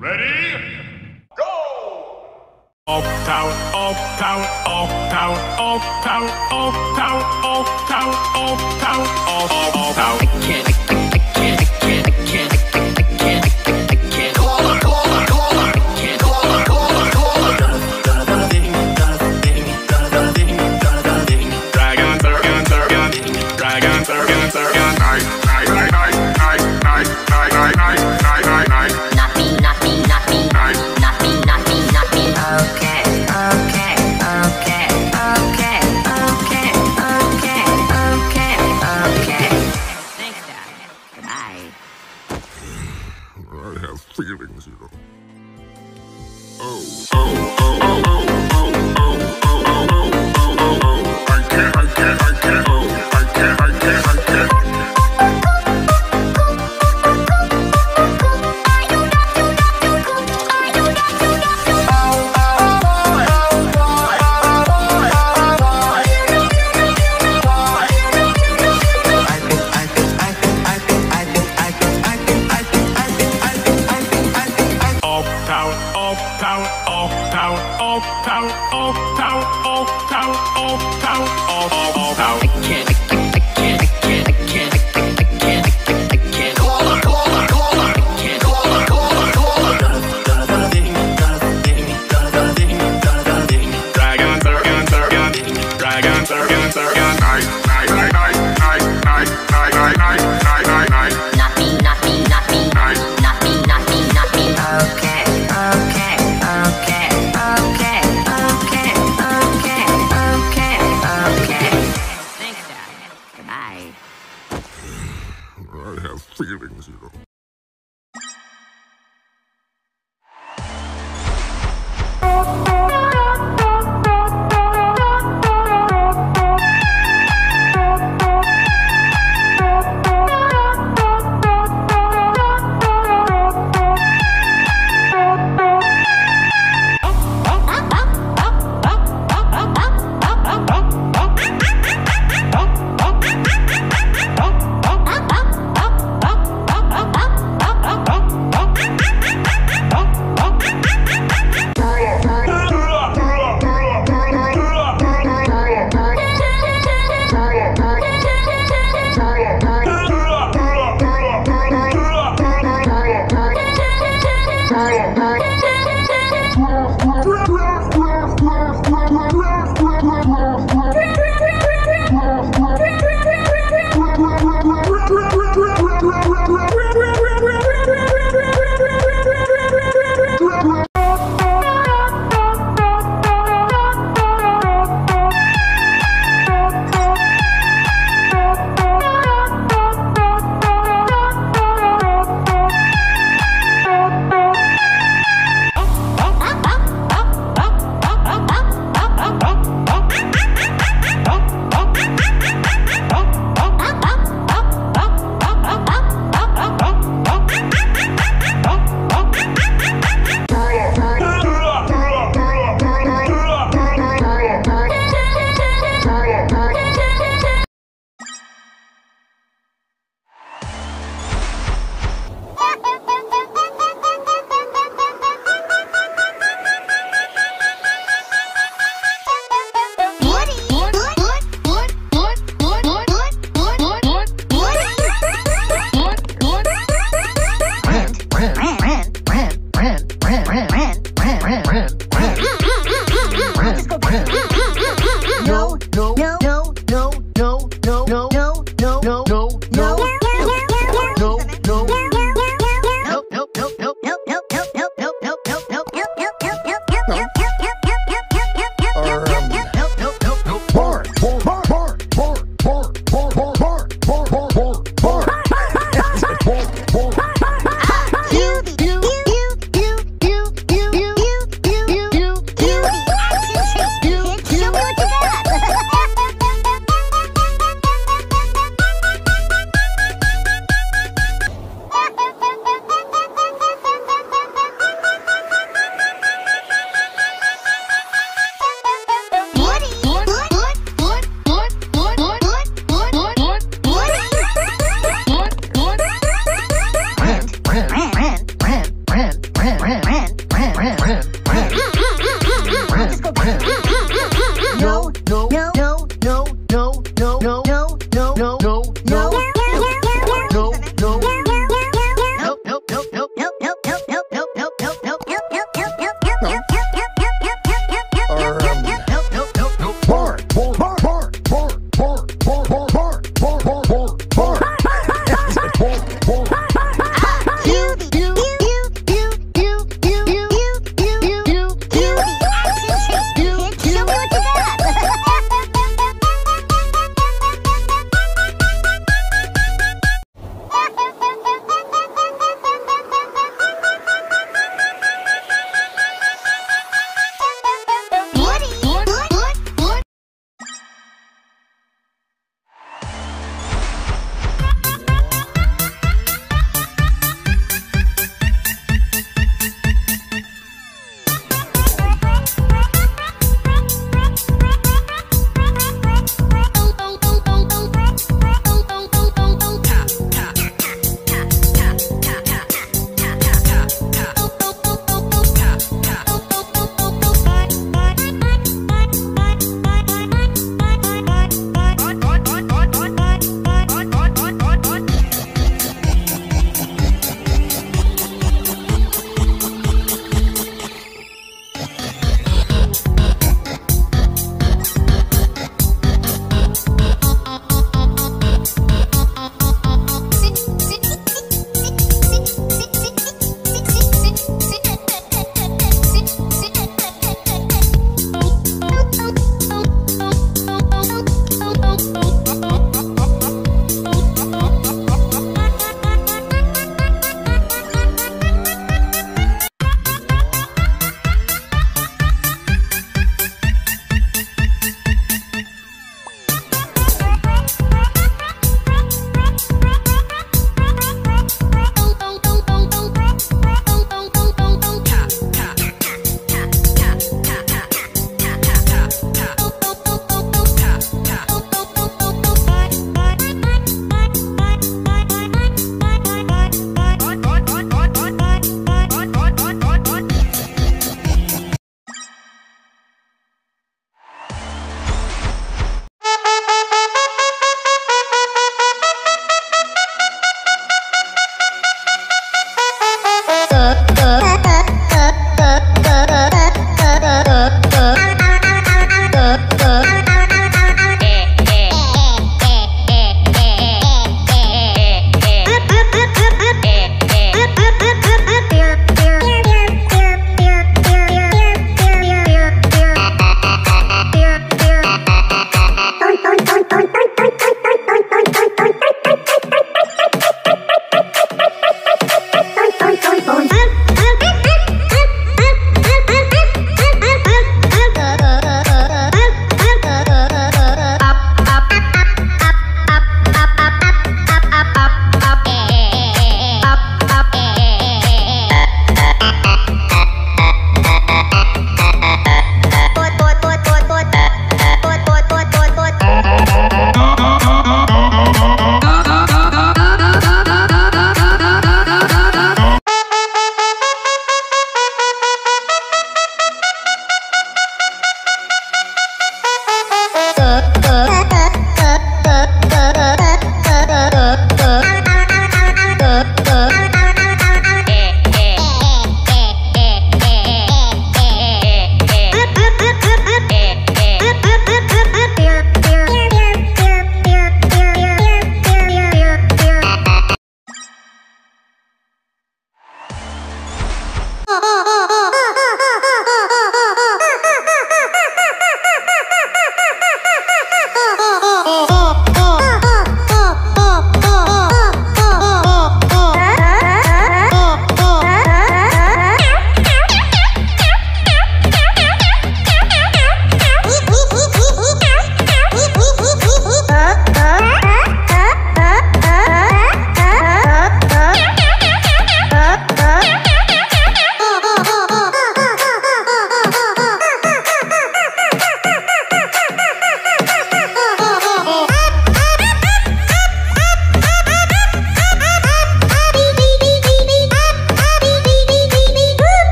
Ready? Go! All power, all power, all power, all power, all power, all power, all power, all power, all power. I can't. I have feelings, you know.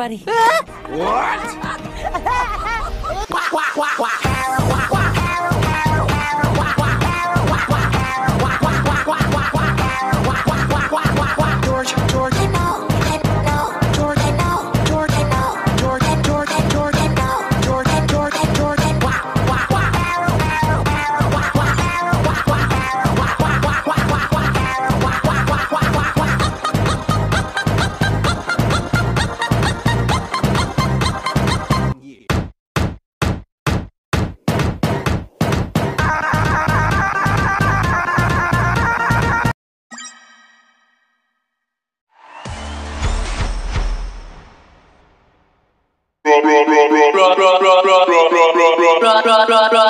everybody. what?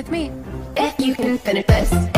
with me. If you can finish this,